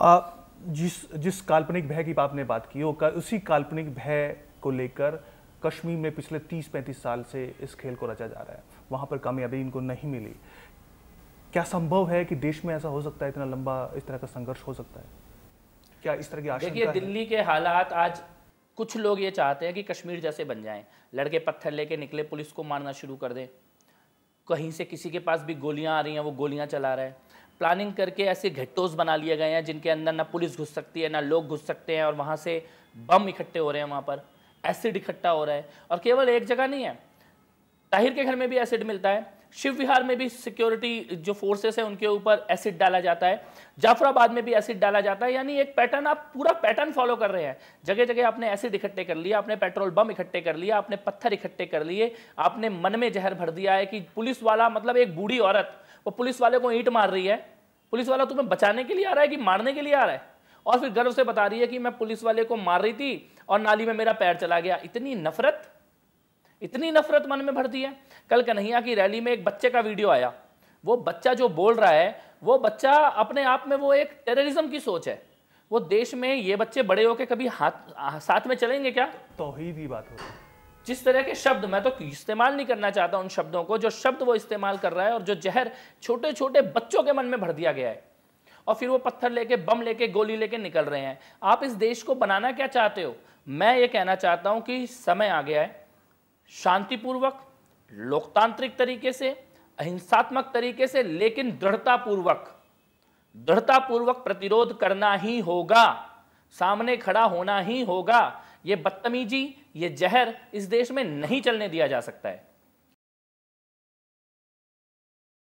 आ, जिस जिस काल्पनिक भय की आपने बात की वो का, उसी काल्पनिक भय को लेकर कश्मीर में पिछले 30-35 साल से इस खेल को रचा जा रहा है। वहाँ पर कामयाबी इनको नहीं मिली। क्या संभव है कि देश में ऐसा हो सकता है इतना लंबा इस तरह का संघर्ष हो सकता है? क्या इस तरह की आशंका देखिए दिल्ली के हालात आज कुछ लोग ये चाहते हैं कि कश्मीर जैसे बन जाएँ। लड़के पत्थर लेके निकले पुलिस को मारना शुरू कर दें। कहीं से किसी के पास भी गोलियाँ आ रही हैं वो गोलियाँ चला रहा है। प्लानिंग करके ऐसे घट्टोज बना लिए गए हैं जिनके अंदर ना पुलिस घुस सकती है, ना लोग घुस सकते हैं और वहाँ से बम इकट्ठे हो रहे हैं वहाँ पर। एसिड इकट्ठा हो रहा है और केवल एक जगह नहीं है। ताहिर के घर में भी एसिड मिलता है। शिव विहार में भी सिक्योरिटी जो फोर्सेस है उनके ऊपर एसिड डाला जाता है। जाफराबाद में भी एसिड डाला जाता है। यानी एक पैटर्न आप पूरा पैटर्न फॉलो कर रहे हैं। जगह जगह आपने एसिड इकट्ठे कर लिया, आपने पेट्रोल बम इकट्ठे कर लिया, आपने पत्थर इकट्ठे कर लिए, आपने मन में जहर भर दिया है कि पुलिस वाला मतलब एक बूढ़ी औरत, वो पुलिस वाले को ईंट मार रही है। पुलिस वाला तुम्हें बचाने के लिए आ रहा है कि मारने के लिए आ रहा है? और फिर गर्व से बता रही है कि मैं पुलिस वाले को मार रही थी और नाली में मेरा पैर चला गया। इतनी नफरत? इतनी नफरत मन में भर दी है। कल कन्हैया की रैली में एक बच्चे का वीडियो आया। वो बच्चा जो बोल रहा है, वो बच्चा अपने आप में वो एक टेररिज्म की सोच है। वो देश में ये बच्चे बड़े होकर कभी हाथ साथ में चलेंगे क्या? तो ही बात हो। जिस तरह के शब्द मैं तो इस्तेमाल नहीं करना चाहता उन शब्दों को, जो शब्द वो इस्तेमाल कर रहा है और जो जहर छोटे छोटे बच्चों के मन में भर दिया गया है। और फिर वो पत्थर लेके, बम लेके, गोली लेके निकल रहे हैं। आप इस देश को बनाना क्या चाहते हो? मैं ये कहना चाहता हूँ कि समय आ गया है। शांतिपूर्वक, लोकतांत्रिक तरीके से, अहिंसात्मक तरीके से, लेकिन दृढ़तापूर्वक। दृढ़तापूर्वक प्रतिरोध करना ही होगा। सामने खड़ा होना ही होगा। ये बदतमीजी ये जहर इस देश में नहीं चलने दिया जा सकता है।